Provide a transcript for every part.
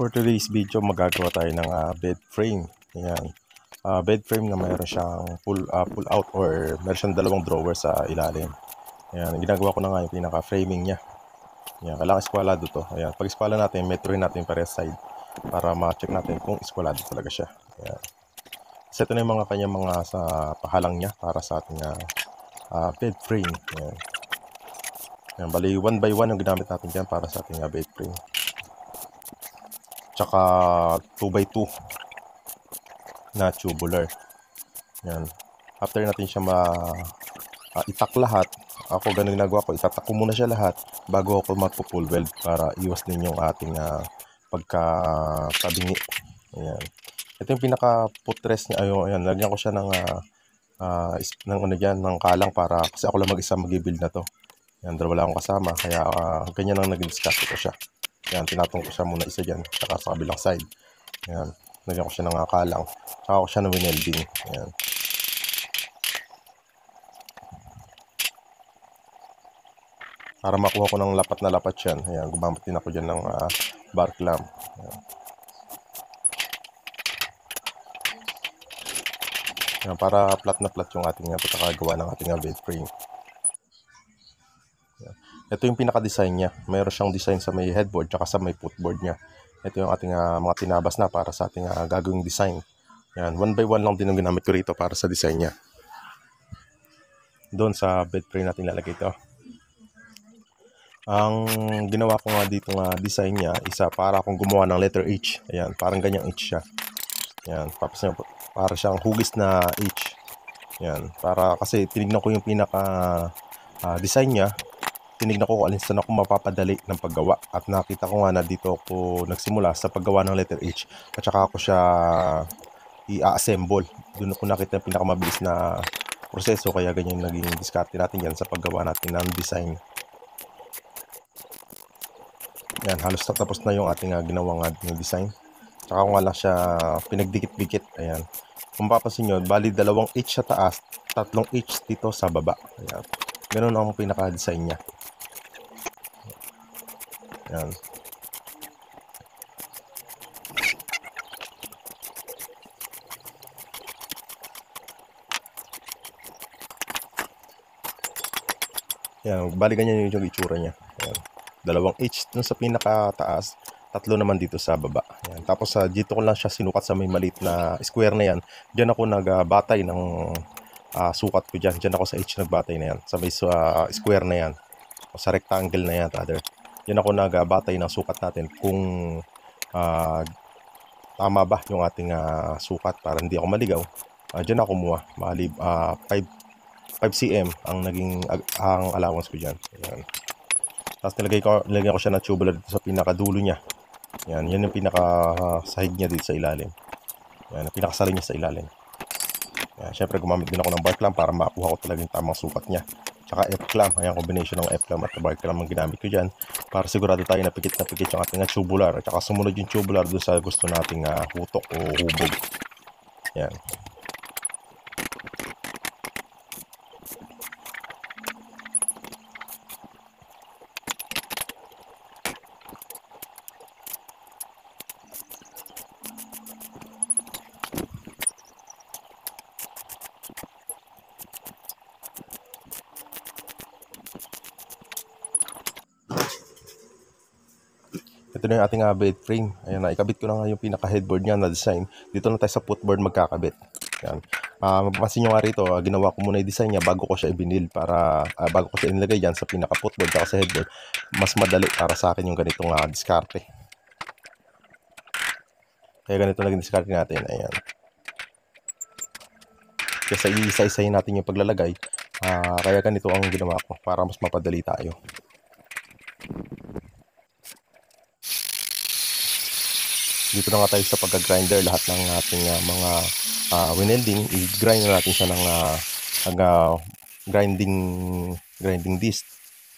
For today's video, magagawa tayo ng ah, bed frame. Ayan. Ah, bed frame na mayroon siyang pull, ah, pull out or meron siyang dalawang drawer sa ilalim. Ayan. Ginagawa ko na nga yung pinaka-framing niya. Ayan. Kailangan eskwalado to. Ayan. Pag eskwala natin, metroin natin yung parehas side para ma-check natin kung eskwalado talaga siya. Ayan. So, ito na yung mga kanyang mga sa pahalang niya para sa ating ah, ah, bed frame. Ayan. Ayan. Bali, one by one yung ginamit natin dyan para sa ating ah, bed frame tsaka 2x2 na tubular. Yan. After natin siya ma uh, itak lahat, ako ganun ginagawa ko, itatak ko muna siya lahat bago ako magpo-full weld para iwas din yung ating uh, pagka uh, tabingi. Ayan. Ito yung pinaka putres niya. Ayun, ayan, lagyan ko siya ng uh, uh, ng ano diyan, ng kalang para kasi ako lang mag-isa mag-build na to. Yan, dalawa lang akong kasama kaya uh, ganyan lang naging-discuss ko siya. Yan, tinatong ko siya muna isa dyan, saka sa kabilang side. Yan, nagyan ko siya ng akalang. Saka ko siya ng winelding. Yan. Para makuha ko ng lapat na lapat yan. Ayan, gumamit din ako dyan ng uh, bar clamp. Ayan. Ayan, para flat na flat yung ating uh, pagkakagawa ng ating uh, bed frame. Ito yung pinaka-design niya. Mayroon siyang design sa may headboard at sa may footboard niya. Ito yung ating uh, mga tinabas na para sa ating uh, gagawing design. Yan, one by one lang din ang ginamit ko rito para sa design niya. Doon sa bed frame natin lalagay ito. Ang ginawa ko nga dito nga design niya, isa para akong gumawa ng letter H. Ayan, parang ganyang H siya. Ayan, tapos niya, para siyang hugis na H. Ayan, para kasi tinignan ko yung pinaka uh, design niya tinignan ko kung alin saan ako mapapadali ng paggawa. At nakita ko nga na dito ako nagsimula sa paggawa ng letter H. At saka ako siya i-assemble. Doon ko nakita yung pinakamabilis na proseso kaya ganyan naging diskarte natin yan sa paggawa natin ng design. Yan halos tapos na yung ating uh, ginawang uh, design. Saka ko nga lang siya pinagdikit-dikit. Ayan. Kung mapapansin nyo bali dalawang H sa taas tatlong H dito sa baba. Ayan. Ganun ang pinaka-design niya yan. Yan, bali ganyan yung itsura niya. Yan. Dalawang H dun sa pinakataas, tatlo naman dito sa baba. Yan. Tapos sa uh, dito ko lang siya sinukat sa may maliit na square na yan. Diyan ako nagbatay ng uh, sukat ko diyan. Diyan ako sa H nagbatay na yan. Sa may uh, square na yan. O sa rectangle na yan, rather yan ako nagabatay ng sukat natin kung uh, tama ba yung ating uh, sukat para hindi ako maligaw. Uh, Diyan ako kumuha. Malib, uh, 5, 5 cm ang naging ang allowance ko dyan. Ayan. Tapos nilagay ko, nilagay ko siya ng tubular dito sa pinakadulo niya. Yan, yan yung pinaka uh, sahig niya dito sa ilalim. Yan, ang pinakasalin niya sa ilalim. Yan, syempre gumamit din ako ng bar clamp para makuha ko talaga yung tamang sukat niya tsaka F-clamp. Ayan, combination ng F-clamp at bar clamp ang ginamit ko dyan para sigurado tayo na pikit na pikit yung ating tubular at saka sumunod yung tubular doon sa gusto nating uh, hutok o hubog. Yan. Ito na yung ating uh, bed frame. Ayan na, ikabit ko na nga yung pinaka-headboard niya na design. Dito na tayo sa footboard magkakabit. Ayan. Uh, mapapansin nyo nga rito, uh, ginawa ko muna yung design niya bago ko siya ibinil para uh, bago ko siya inilagay dyan sa pinaka-footboard at sa headboard. Mas madali para sa akin yung ganitong uh, diskarte. Kaya ganito naging diskarte natin. Ayan. Kasi isa-isahin natin yung paglalagay. Uh, kaya ganito ang ginawa ko para mas mapadali tayo. Dito na nga tayo sa pagka-grinder lahat ng ating uh, mga uh, winelding i-grind na natin siya ng uh, uh, grinding grinding disc.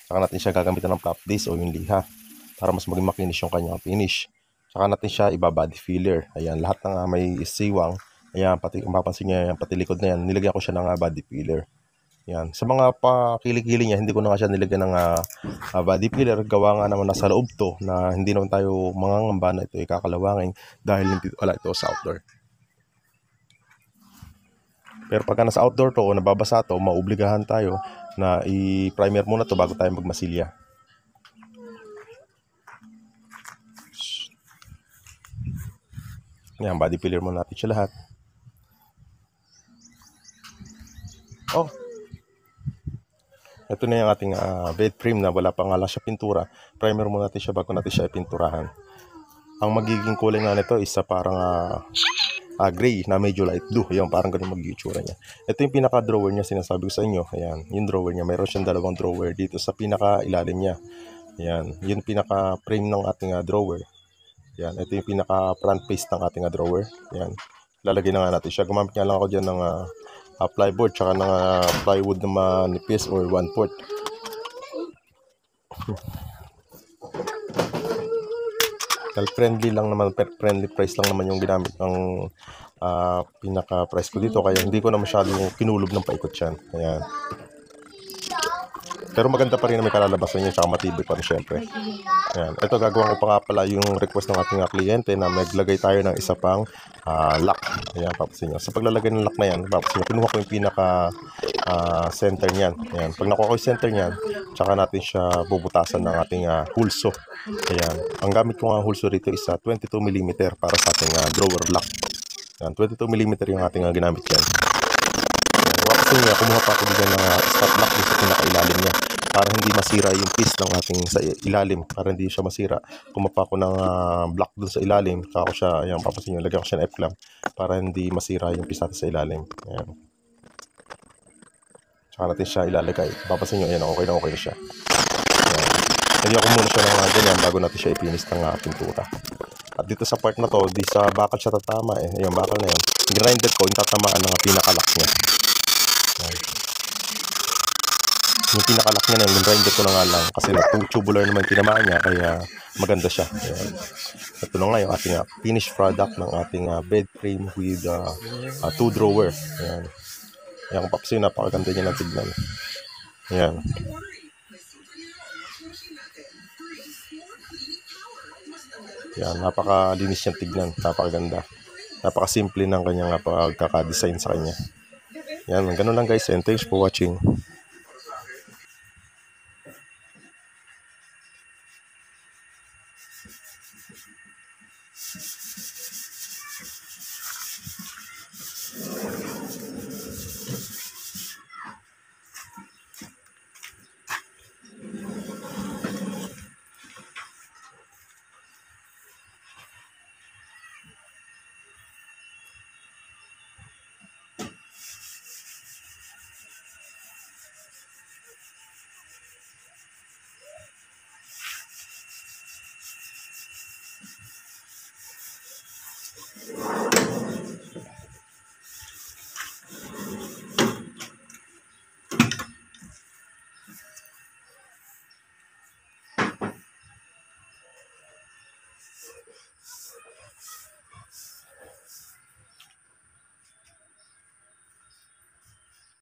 Saka natin siya gagamitan ng flap disc o yung liha para mas maging makinis yung kanyang finish. Saka natin siya iba-body filler. Ayan lahat ng uh, may siwang ayan pati mapapansin nyo yan pati likod na yan nilagyan ko siya ng uh, body filler Yan. Sa mga pakili-kili niya, hindi ko na siya nilagyan ng ah, body filler. Gawa nga naman nasa loob to na hindi naman tayo mangangamba na ito ay kakalawangin dahil hindi wala ito sa outdoor. Pero pagka nasa outdoor to o nababasa to, maobligahan tayo na i-primer muna to bago tayo magmasilya. Yan, body filler muna natin siya lahat. Oh. Ito na yung ating ah, bed frame na wala pa nga lang siya pintura. Primer muna natin siya bago natin siya ipinturahan. Ang magiging kulay nga nito is parang ah, ah, gray na medyo light blue. Ayan, parang ganun magiging itsura niya. Ito yung pinaka-drawer niya, sinasabi ko sa inyo. Ayan, yung drawer niya. Mayroon siyang dalawang drawer dito sa pinaka-ilalim niya. Ayan, yun pinaka-frame ng ating ah, drawer. Ayan, ito yung pinaka-front face ng ating ah, drawer. Ayan, lalagay na nga natin siya. Gumamit nga lang ako dyan ng ah, ah, plyboard tsaka ng ah, plywood na manipis or one fourth. Well, friendly lang naman, friendly price lang naman yung ginamit ng ah, pinaka price ko dito kaya hindi ko na masyadong kinulob ng paikot yan. Ayan. Pero maganda pa rin na may kalalabasan niya tsaka matibay pa rin syempre. Ayan. Ito gagawin ko pa nga pala yung request ng ating kliyente na maglagay tayo ng isa pang ah, lock. Ayan, papasin nyo. Sa paglalagay ng lock na yan, papasin nyo, kinuha ko yung pinaka ah, center niyan. Ayan. Pag nakuha ko yung center niyan, tsaka natin siya bubutasan ng ating ah, hulso. Ayan. Ang gamit ko nga hulso rito is ah, 22 mm para sa ating ah, drawer lock. Ayan, 22 mm yung ating ah, ginamit yan. Ayan, niya, kumuha pa ako dito ng stop lock dito pinakailalim niya para hindi masira yung piece ng ating sa ilalim para hindi siya masira. Kumuha pa ako ng uh, block dun sa ilalim saka ko siya ayan papasin nyo lagyan ko siya ng F-clamp para hindi masira yung piece natin sa ilalim. Ayan. Saka natin siya ilalagay. Papasin nyo ayan okay na okay na siya. Lagyan ko muna siya ng uh, ganyan bago natin siya ipinis ng uh, pintura. At dito sa part na to, di sa bakal siya tatama eh. Ayun, bakal na yan. Grinder ko, yung tatamaan ng pinakalock niya. Ayan. Yung pinakalock niya na yung grinder ko na nga lang kasi tu- tubular naman tinamaan niya kaya maganda siya. Ayan. Ito na nga yung ating uh, finished product ng ating uh, bed frame with uh, uh, two drawer. Ayan. Ayan, kung papasyo, napakaganda niya ng tignan. Ayan. Yan, napakalinis niyang tignan, napakaganda. Napakasimple ng kanyang pagkakadesign sa kanya. Yan, ganun lang guys and thanks for watching.